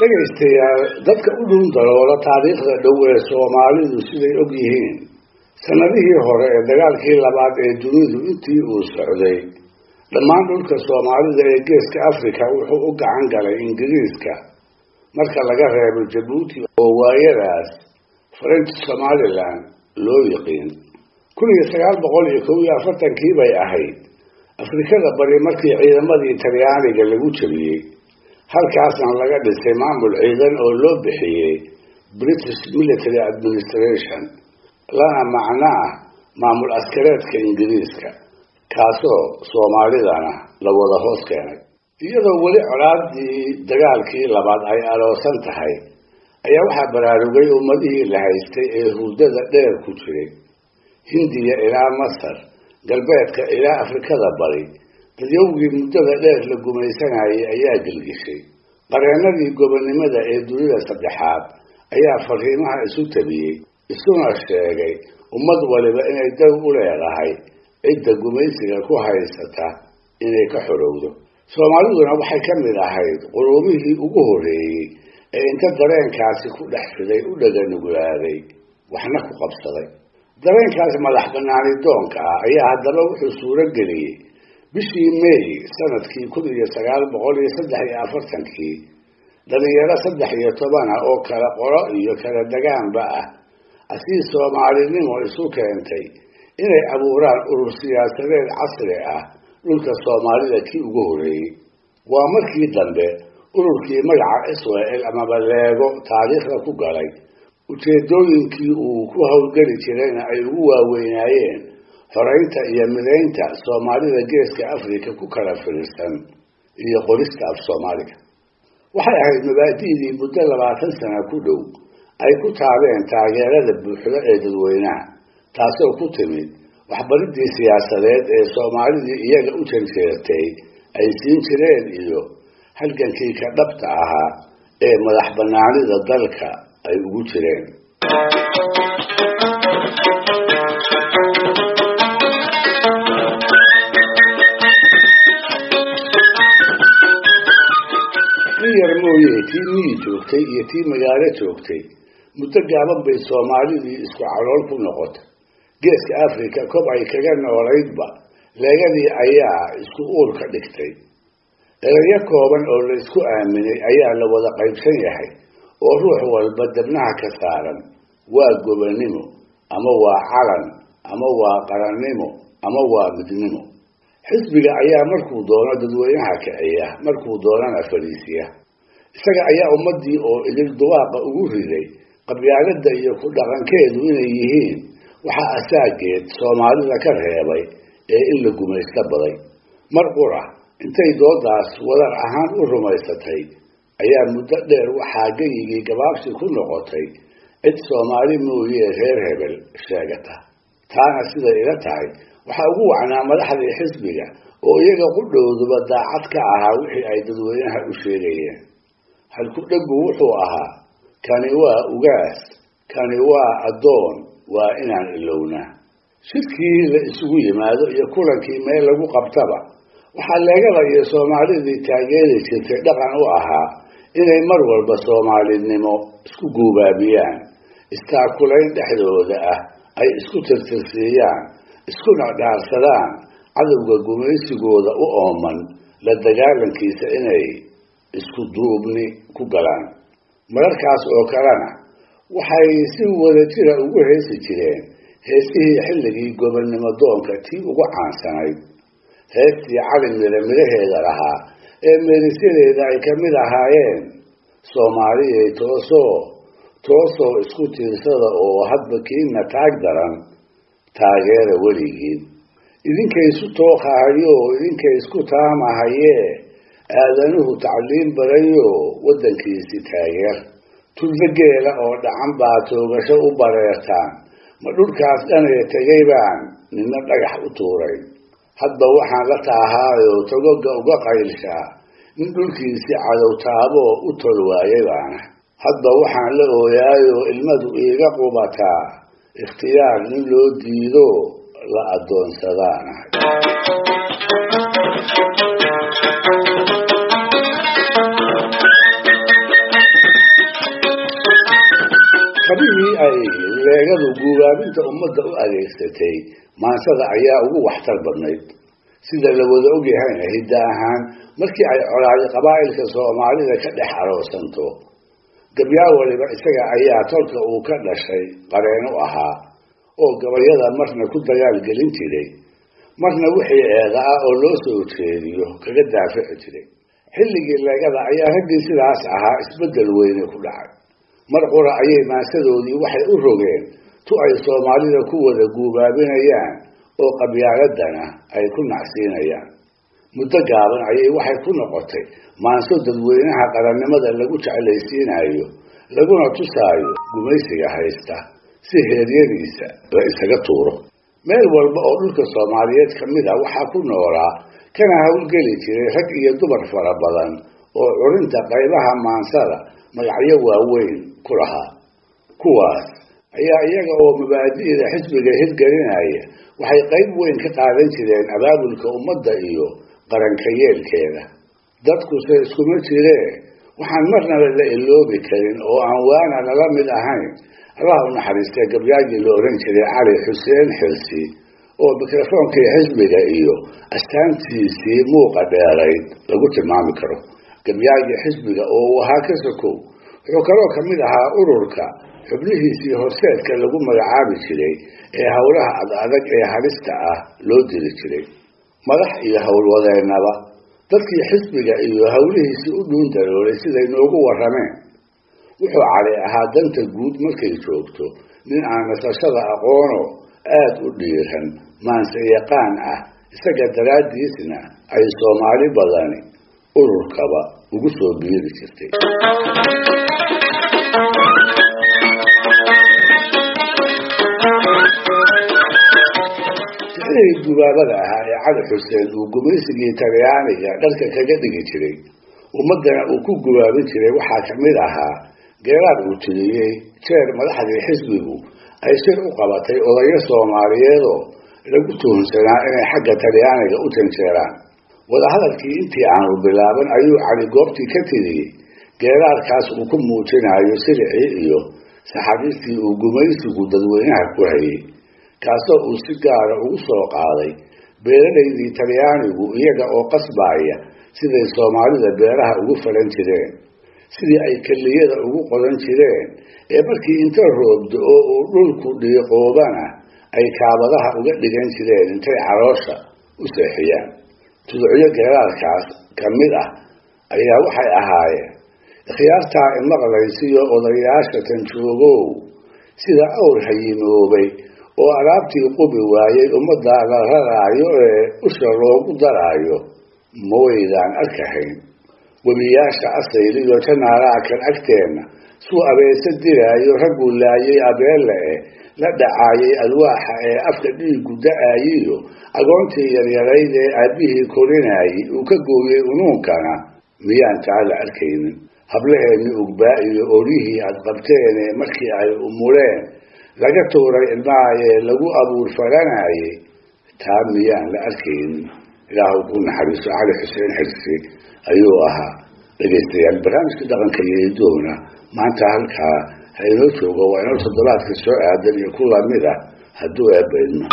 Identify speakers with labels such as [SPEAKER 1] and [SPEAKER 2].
[SPEAKER 1] dhegaystayaal dadka u dhun daloola taariikhda dhow ee soomaalidu siday og yihiin sanadihii hore ee dagaalkii labaad ee dunidu intii uu socday dhammaan dhulka soomaalida ee geeska africa wuxuu u gacan galay ingiriiska marka laga reebo jabuuti oo waayadaas french somaliland loo yiqiin kun iyo sagaal boqol iyo kow iyo afartankii bay ahayd afrikada bari markii ciidamadii talyaaniga lagu jabiyey halkaasna laga dhisay maamul ciidan oo loo bixiyey british military administration lana macno ah maamul askareedka ingiriiska kaasoo soomaalidana la wada hoos keenay. Iyadoo weli colaadii dagaalkii labaad ay aloosan tahay ayaa waxaa baraarugay ummadihii la haystay ee hurdada dheer ku jiray hindiya ilaa masar galbeedka ilaa afrikada bari dadyowgii muddada dheer la gumaysanayay ayaa gelgishay. Qareenadii gobonnimada ee dunida saddexaad ayaa fariimaha isu tabiyey isuna sheegay ummad waliba inay daw u leedahay cidda gumaysiga ku haysata inay ka xorowdo. Soomaaliduna waxay ka mid ahayd qurumihii ugu horreeyey ee inta dareenkaasi ku dhex fiday u dhaganugulaaday waxna ku qabsaday dareenkaas madax banaani doonka? Ah ayaa haddaba wuxuu suuro geliyey bishii may sannadkii kun iyo sagaal boqol iyo saddex iyo afartankii dhalinyaro saddex iyo tobana oo kala qoro iyo kala degaanba ah asii soomaalinimo isu keentay inay abuuraan urur siyaasadeed casri ah dhulka soomaalida kii ugu horreeyey. Waa markii dambe ururkii magaca israel amaba leego taariikhda ku galay ujeedooyinkii uu ku howlgeli jirayna ay ugu waaweynaayeen xoreynta iyo midaynta soomaalida geeska africa ku kala firirsan iyo qorista af soomaaliga. Waxay ahayd mabaadi'dii muddo labaatan sana ku dhow ay ku taabeen taageerada buuxda ee dadweynaha taasoo ku timid waxbaridii siyaasadeed ee soomaalidii iyaga u janjeertay ay siin jireen iyo halgankii ka dhabta ahaa ee madax banaanida dalka ay ugu jireen in yar mooye tii miyi joogtay iyo tii magaalo joogtay muddo gaaban bay soomaalidii isku calool ku noqotay geeska africa kob ay kaga noolaydba leegadii ayaa isku uurka dhigtay erayo kooban oo la isku aaminay ayaa la wada qaybsan yahay oo ruux walba dabnaha ka saaran waa gobonnimo ama waa calan ama waa qarannimo ama waa midnimo. Xisbiga ayaa markuu doono dadweynaha kiciya markuu doonana fariisiya isaga ayaa ummadii oo idil duwaaqa ugu riday qabyaaladda iyo ku dhaqankeedu inay yihiin waxaa asaageed soomaalida ka reebay ee in la gumaysto baday. Mar qura intay doodaas wadar ahaan u rumaysatay ayaa muddo dheer waxaa geyigii gabaabsi ku noqotay cid soomaali mooye reer hebel sheegata. Taana siday ila tahay waxaa ugu wacnaa madaxdii xisbiga oo iyaga qudhowduba daacad ka ahaa wixii ay dadweynaha u sheegayeen. Halku dheggu wuxuu ahaa kani waa ugaas kani waa addoon waa inaan ilownaa shirkii la isugu yimaado iyo kulankii meel lagu qabtaba waxaa leegada iyo soomaalidii taageeri jirtay dhaqan u ahaa inay mar walba soomaalinimo isku guubaabiyaan istaakulayn dhexdooda ah ay isku tirtirsiiyaan iskuna dhaarsadaan cadowga gumaysigooda u ooman la dagaalankiisa inay isku duubni ku galaan. Mararkaas oo kalena waxay si wada jira ugu heesi jireen heesihii xilligii gobonnimo doonka tii ugu caansanayd heestii cali mire midhaheeda lahaa ee meerisyadeeda ay ka mid ahaayeen soomaaliyay toosoo toosoo isku tiirsada oo hadba kiina taag daran taageera weligiin. Idinkay isu tooqahayo idinkay isku taamahayee aadanuhu tacliim barayo waddankiisi taageer. Tulda geela oo dhacan baa toogasho u bareertaan. Ma dhulkaas dhanee tegay baan nina dhagax u tuuray hadba waxaan la taahaayo togoga uga qaylshaa in dhulkiisii cadow taaboo u tol waayay baana hadba waxaan la ooyaayo ilmadu iiga qubataa ikhtiyaar nin loo diido la addoonsadaana kabihii ay addoonsadaanahay guubaabinta ummadda u adeegsatay maansada ayaa ugu waxtar badnayd. Sida la wada ogyahayna hidda ahaan markii ay colaadi qabaa'ilka soomaalida ka dhex aroosanto gabyaa waliba isaga ayaa tolka uu ka dhashay qareen u ahaa oo gabayada marna ku dagaalgelin jiray. Marna wixii eeda ah oo loo soo jeediyo kaga daafici jiray. Xilligii leegada ayaa raggii sidaas ahaa isbeddel weyne ku dhacay mar qura ayay maansadoodii waxay u rogeen tu ay soomaalida ku wada guubaabinayaan oo qabyaaladana ay ku nacsiinayaan. Muddo gaaban ayay waxay ku noqotay maanso dadweynaha qarannimada lagu jeclaysiinayo laguna tusaayo gumaysiga haysta si heeryadiisa la isaga tuuro. Meel walba oo dhulka soomaaliyeed ka mid a waxaa ku noolaa kana howlgeli jiray rag iyo dumar fara badan oo curinta qaybaha maansada magacyo waaweyn ku lahaa kuwaas ayaa iyaga oo mabaadi'da xisbiga hirgelinaya waxay qayb weyn ka qaadan jireen abaabulka ummadda iyo qaranka yeelkeeda dadkuse iskuma jiree waxaan marnaba la iloobi karin oo aan waana nala mid ahayn allah u naxariistay gabyaagii la ohan jiray cali xuseen xilsi oo mikrofoonkii xisbiga iyo astaantiisii muuqa dheerayd lagu tilmaami karo gabyaagii xisbiga oo uu ahaa ka sokow wuxuu kaloo ka mid ahaa ururka xubnihiisii horseedka lagu magacaabi jiray ee howlaha adadag ee halista ah loo diri jiray. Madax iyo howlwadeennaba dadkii xisbiga iyo howlihiisii u dhuun daroolay siday noogu warrameen. Wuxuu cali ahaa danta guud markay joogto nin aan nasashada aqoono aada u dhiiran maanse yaqaan ah isaga daraaddiisna ay soomaali badani ururkaba ugu soo biiri jirtay. Sixdii gubaabada ahaa ee cali xuseen uu gumaysigii talyaaniga dharka kaga dhigi jiray? Ummaddana uu ku gubaabin jiray waxaa ka mid ahaa geeraad uu tiriyey jeer madaxdii xisbigu ay shir u qabatay odayo soomaaliyeedoo lagu tuhunsanaa inay xagga talyaaniga u janjeeraan wadahadalkii intii aanu bilaaban ayuu cali goobtii ka tiriyey geeraadkaas uu ku muujinayo siricii iyo saxabiistii uu gumaysigu dadweynaha ku hayay kaasoo uu si gaara ugu soo qaaday beeralaydii talyaanigu iyaga oo qasbaaya siday soomaalida beeraha ugu falan jireen sidii ay keliyada ugu qodan jireen ee markii inta roobdo oo uu dhulku dhiiqoobana ay kaabadaha uga dhigan jireen intay caloosha u seexiyaan tuducyo geeraarkaas ka mid ah ayaa waxay ahaayeen ikhyaartaa imaqlaysiyo odayaasha tanjoogow sida awr hayimoobay oo alaabtii qubi waayey ummadda la raraayo ee usha loogu daraayo. Ma waydaan arkahayn webiyaasha asayliyo janaalaha kan agteenna suu abeese diraayo ragguu laayay abeelle eh la dhacaayay alwaaxa ee afka dhiigu da'aayiyo agoontii yaryarayd ee aabbihii korinaayey uu ka gooyey unuunkana miyaan taa la arkaynin. Hablaheenni ugbaa iyo oryihii aad qabteene markii ay umuleen laga tuuray ilmahaayee lagu abuur falanaayey taa miyaan la arkaynin. Ilaahu ku naxariiso cali xuseen xirsi ayuu ahaa dhegaystayaal barnaamijka dhaqanka iyo idoona maanta halkaa ha inoo joogo waa inoo toddobaadka soo aadan iyo ku la mid ah hadduu eebaydno